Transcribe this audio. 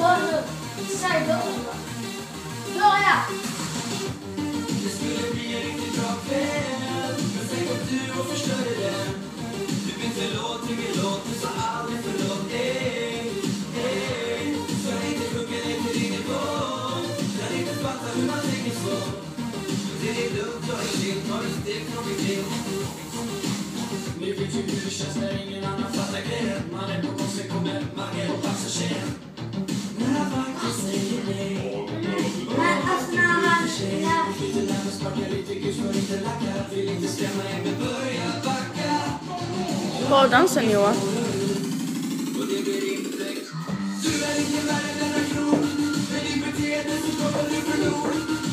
Var du? Säg då. Börja! Det skulle bli en riktigt bra kväll Men sen kom du och förstörde den Du vet förlåt, du vill låt, du sa aldrig förlåt Ey, ey Så jag inte sjunker ner till din nivå Jag inte fattar hur man tänker så Det är lugnt, jag är chill, tar ett steg från mitt liv Nu vet ju hur det känns när ingen annan fattar grejen dansar ni Johan? Och det blir inte Du är inte värd en enda krok Med ditt beteende så skapar du förlor